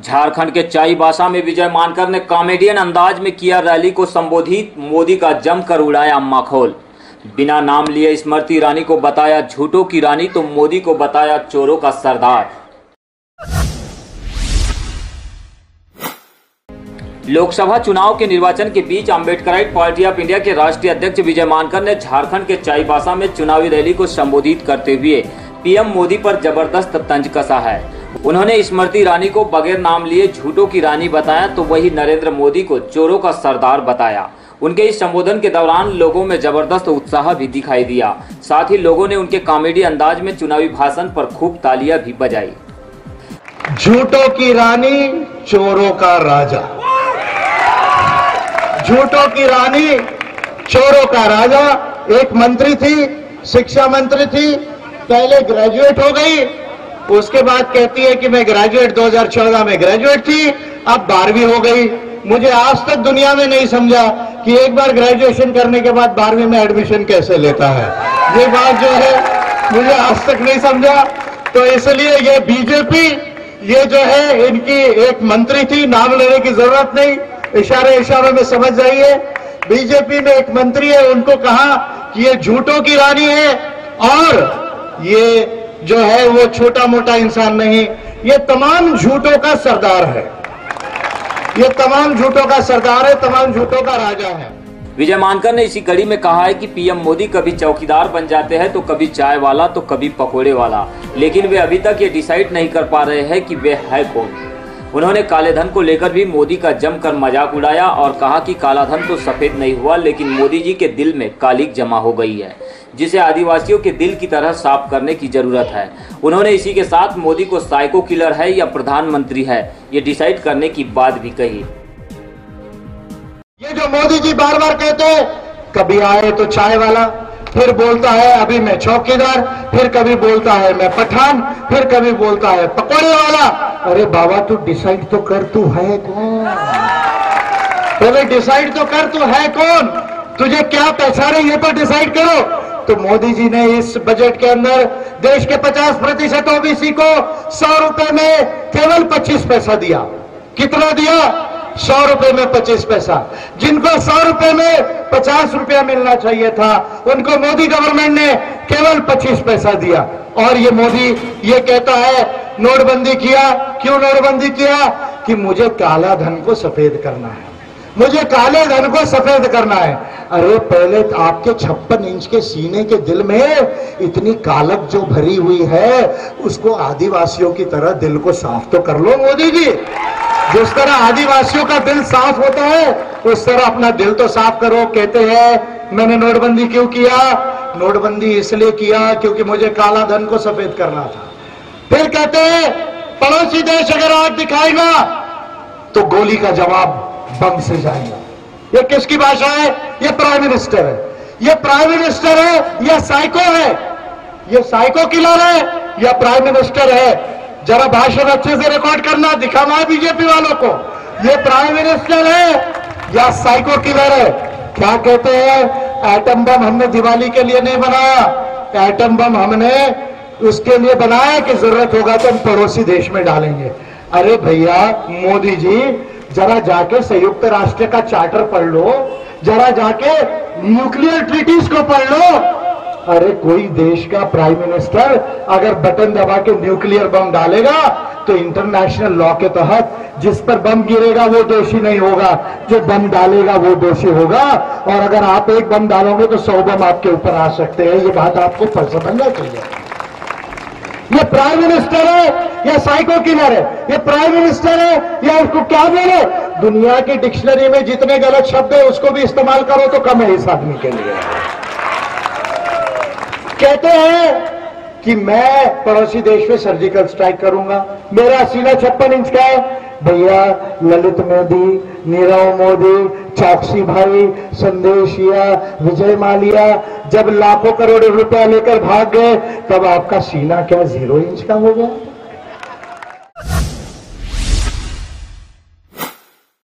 झारखंड के चाईबासा में विजय मानकर ने कॉमेडियन अंदाज में किया रैली को संबोधित। मोदी का जमकर उड़ाया माखोल। बिना नाम लिए स्मृति ईरानी को बताया झूठों की रानी तो मोदी को बताया चोरों का सरदार। लोकसभा चुनाव के निर्वाचन के बीच अम्बेडकराइट पार्टी ऑफ़ इंडिया के राष्ट्रीय अध्यक्ष विजय मानकर ने झारखंड के चाईबासा में चुनावी रैली को संबोधित करते हुए पीएम मोदी पर ज़बरदस्त तंज कसा है। उन्होंने स्मृति ईरानी को बगैर नाम लिए झूठों की रानी बताया तो वही नरेंद्र मोदी को चोरों का सरदार बताया। उनके इस संबोधन के दौरान लोगों में ज़बरदस्त उत्साह भी दिखाई दिया। साथ ही लोगों ने उनके कॉमेडी अंदाज में चुनावी भाषण पर खूब तालियाँ भी बजाई। झूठों की रानी, चोरों का राजा। झूठों की रानी, चोरों का राजा। एक मंत्री थी, शिक्षा मंत्री थी, पहले ग्रेजुएट हो गई उसके बाद कहती है कि मैं ग्रेजुएट 2014 में ग्रेजुएट थी, अब बारहवीं हो गई। मुझे आज तक दुनिया में नहीं समझा कि एक बार ग्रेजुएशन करने के बाद बारहवीं में एडमिशन कैसे लेता है। ये बात जो है, मुझे आज तक नहीं समझा। तो इसलिए ये बीजेपी ये जो है, इनकी एक मंत्री थी, नाम लेने की ज़रूरत नहीं। इशारे इशारों में समझ जाइए। बीजेपी में एक मंत्री है, उनको कहा कि ये झूठों की रानी है और ये जो है वो छोटा मोटा इंसान नहीं, ये तमाम झूठों का सरदार है। ये तमाम झूठों का सरदार है, तमाम झूठों का राजा है। विजय मानकर ने इसी कड़ी में कहा है कि पीएम मोदी कभी चौकीदार बन जाते हैं तो कभी चाय वाला तो कभी पकोड़े वाला। लेकिन वे अभी तक ये डिसाइड नहीं कर पा रहे हैं कि वे है कौन। उन्होंने काले धन को लेकर भी मोदी का जमकर मज़ाक उड़ाया और कहा कि काला धन तो सफ़ेद नहीं हुआ, लेकिन मोदी जी के दिल में कालिक जमा हो गई है। जिसे आदिवासियों के दिल की तरह साफ़ करने की ज़रूरत है। उन्होंने इसी के साथ मोदी को साइको किलर है या प्रधानमंत्री है, ये डिसाइड करने की बात भी कही। ये जो मोदी जी बार बार कहते हैं, कभी आए तो चाय वाला, फिर बोलता है, अभी मैं चौकीदार, फिर कभी बोलता है, मैं पठान, फिर कभी बोलता है, पकौड़े वाला। अरे बाबा, तू डिसाइड तो कर, तू है कौन? डिसाइड तो कर, तू है कौन? तुझे क्या पहचाने ये तो डिसाइड करो। तो मोदी जी ने इस बजट के अंदर देश के 50 प्रतिशत ओबीसी को सौ रुपए में केवल 25 पैसा दिया। कितना दिया? सौ रुपए में पच्चीस पैसा। जिनको सौ रुपए में पचास रुपया मिलना चाहिए था, उनको मोदी गवर्नमेंट ने केवल पच्चीस पैसा दिया। और ये मोदी, ये कहता है, नोटबंदी किया। क्यों नोटबंदी किया? कि मुझे काला धन को सफ़ेद करना है। मुझे काले धन को सफ़ेद करना है। अरे, पहले तो आपके छप्पन इंच के सीने के दिल में इतनी कालक जो भरी हुई है, उसको आदिवासियों की तरह दिल को साफ़ तो कर लो मोदी जी। जिस तरह आदिवासियों का दिल साफ़ होता है, उस तरह अपना दिल तो साफ़ करो, कहते हैं, मैंने नोटबंदी क्यों किया? नोटबंदी इसलिए किया क्योंकि मुझे काला धन को सफ़ेद करना था। फिर कहते हैं, पड़ोसी देश अगर आग दिखाएगा तो गोली का जवाब बम से जाएगा ये किसकी भाषा है? ये प्राइम मिनिस्टर है। ये प्राइम मिनिस्टर है, या साइको है। ये साइको किलर है, या प्राइम मिनिस्टर है। जरा भाषण अच्छे से रिकॉर्ड करना, दिखाना है बीजेपी वालों को। ये प्राइम मिनिस्टर है, या साइको किलर है। क्या कहते हैं? एटम बम हमने दिवाली के लिए नहीं बनाया। एटम बम हमने उसके लिए बनाया कि ज़रूरत होगा तो हम पड़ोसी देश में डालेंगे। अरे भैया, मोदी जी जरा जाके संयुक्त राष्ट्र का चार्टर पढ़ लो, जरा जाके न्यूक्लियर ट्रीटीज को पढ़ लो। अरे, कोई देश का प्राइम मिनिस्टर अगर बटन दबा के न्यूक्लियर बम डालेगा तो इंटरनेशनल लॉ के तहत जिस पर बम गिरेगा, वो दोषी नहीं होगा। जो बम डालेगा, वो दोषी होगा। और अगर आप एक बम डालोगे तो सौ बम आपके ऊपर आ सकते हैं। ये बात आपको समझना चाहिए। ये प्राइम मिनिस्टर है, या साइको किलर है, ये प्राइम मिनिस्टर है, या उसको क्या बोले? दुनिया की डिक्शनरी में जितने गलत शब्द है, उसको भी इस्तेमाल करो तो कम है इस आदमी के लिए। कहते हैं कि मैं पड़ोसी देश में सर्जिकल स्ट्राइक करूँगा। मेरा सीना छप्पन इंच का है भैया, ललित मोदी, नीरव मोदी चौकसी भाई संदेशिया विजय मालिया, जब लाखों करोड़ रुपया लेकर भाग गए, तब आपका सीना क्या ज़ीरो इंच का हो गया?